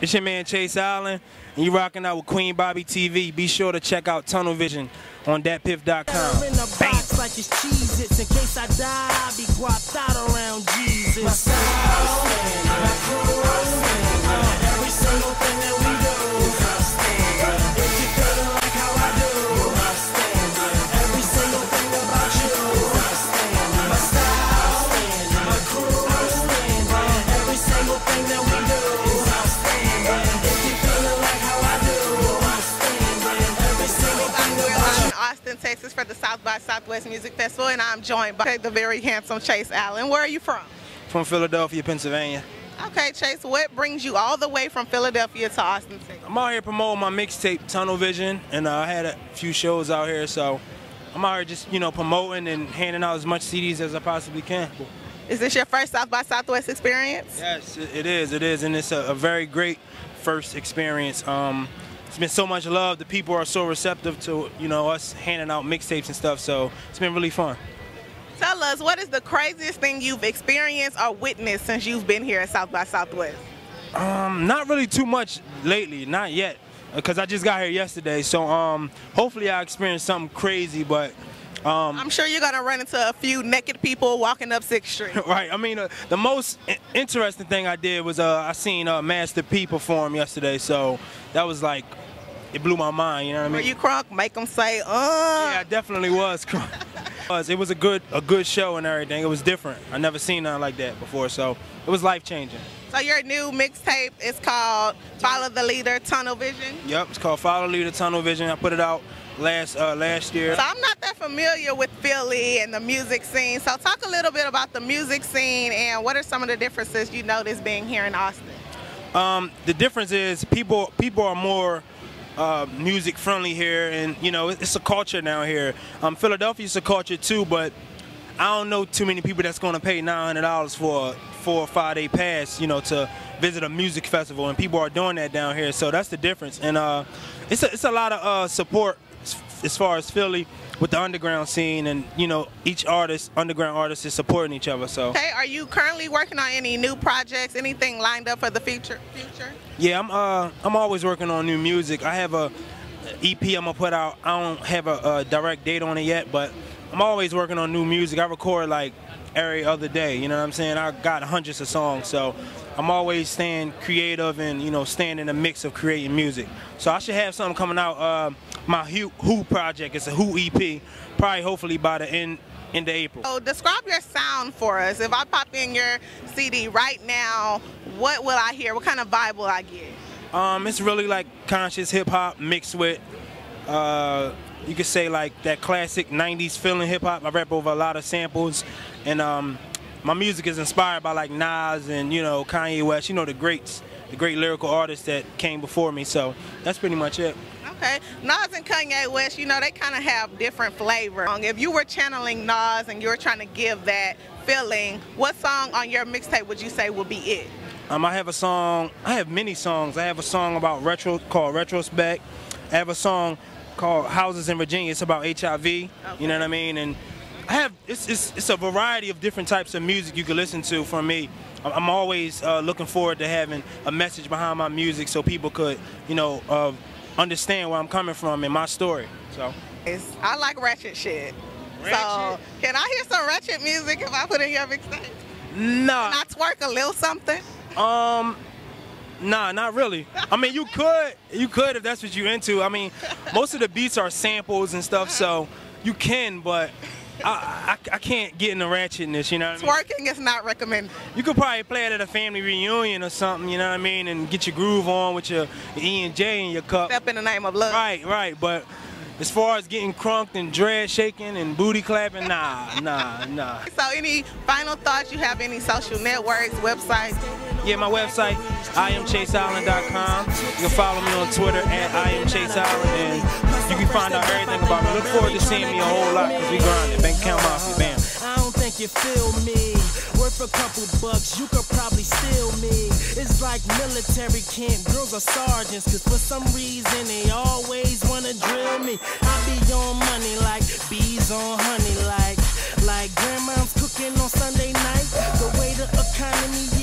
It's your man Chase Allen, and you rocking out with Queen Bobbi TV. Be sure to check out Tunnel Vision on datpiff.com. in a box like it's Cheez-Its. In case I die, I be guapped out around Jesus. South by Southwest Music Festival, and I'm joined by the very handsome Chase Allen. Where are you from? From Philadelphia, Pennsylvania. Okay, Chase, what brings you all the way from Philadelphia to Austin, Texas? I'm out here promoting my mixtape Tunnel Vision, and uh, I had a few shows out here, so I'm out here just you know promoting and handing out as much CDs as I possibly can. Is this your first South by Southwest experience? Yes, it it is. It is, and it's a, a very great first experience. Um, it's been so much love. The people are so receptive to you know us handing out mixtapes and stuff. So it's been really fun. Tell us, what is the craziest thing you've experienced or witnessed since you've been here at South by Southwest? Um, not really too much lately, not yet, because I just got here yesterday. So um, hopefully I experience something crazy, but um, I'm sure you're gonna run into a few naked people walking up Sixth Street. right. I mean, uh, the most interesting thing I did was uh, I seen uh, Master P perform yesterday. So that was like, it blew my mind. You know what I mean? Were you crunk? Make them say, uh. Yeah, I definitely was. Was. It was a good a good show and everything. It was different. I never seen nothing like that before, so it was life changing. So your new mixtape is called Follow the Leader, Tunnel Vision. Yep, it's called Follow the Leader Tunnel Vision. I put it out last uh, last year. So I'm not that familiar with Philly and the music scene. So talk a little bit about the music scene and what are some of the differences you notice being here in Austin? Um, the difference is people people are more uh, music friendly here, and you know it's a culture down here. Um, Philadelphia's a culture too, but I don't know too many people that's going to pay nine hundred dollars for a four or five day pass, you know, to visit a music festival, and people are doing that down here. So that's the difference, and uh, it's a, it's a lot of uh, support as- far as Philly with the underground scene, and you know each artist, underground artist, is supporting each other. So. hey are you currently working on any new projects, anything lined up for the future? future? Yeah, I'm uh I'm always working on new music. I have a EP I'm gonna put out. I don't have a, a direct date on it yet, but I'm always working on new music. I record like every other day. You know what I'm saying? I got hundreds of songs, so I'm always staying creative and you know staying in the mix of creating music. So I should have something coming out. Uh, my Who, Who project. It's a Who EP. Probably hopefully by the end end of April. So describe your sound for us. If I pop in your CD right now, what will I hear? What kind of vibe will I get? Um, it's really like conscious hip hop mixed with, uh, you could say like that classic '90s feeling hip hop. I rap over a lot of samples, and um, my music is inspired by like Nas and you know Kanye West. You know the greats, the great lyrical artists that came before me. So that's pretty much it. Okay, Nas and Kanye West, you know, they kind of have different flavor. Um, If you were channeling Nas and you were trying to give that feeling, what song on your mixtape would you say would be it? Um, I have a song. I have many songs. I have a song about retro called Retrospect. I have a song called Houses in Virginia. It's about HIV. You know what I mean? And it's, it's it's a variety of different types of music you can listen to from me. I'm- always uh, looking forward to having a message behind my music so people could you know uh, understand where I'm coming from and my story. So It's- I like ratchet shit. So, can I hear some ratchet music if I put in your mixtape? nah. Can I twerk a little something? Um, nah, not really. I mean, you could, you could if that's what you're into. I mean, most of the beats are samples and stuff, so you can, but I, I, I can't get in the ratchetness. You know what I mean? Is not recommended. You could probably play it at a family reunion or something. You know what I mean? And get your groove on with your E and J in your cup. Step in the name of love. Right, right. But as far as getting crunked and dread shaking and booty clapping, nah, nah, nah. So, any final thoughts? You have any social networks, websites? Yeah, my website, IamChaseAllen.com. You can follow me on Twitter at IamChaseAllen, and you can find out everything about me. Look forward to seeing me a whole lot because we grinding. Bank account mafia, bam. I don't think you feel me. Worth a couple bucks, you could probably steal me. It's like military camp, girls are sergeants. Cause for some reason they always wanna drill me. I be on money like bees on honey, like like grandma's cooking on Sunday night. The way the economy.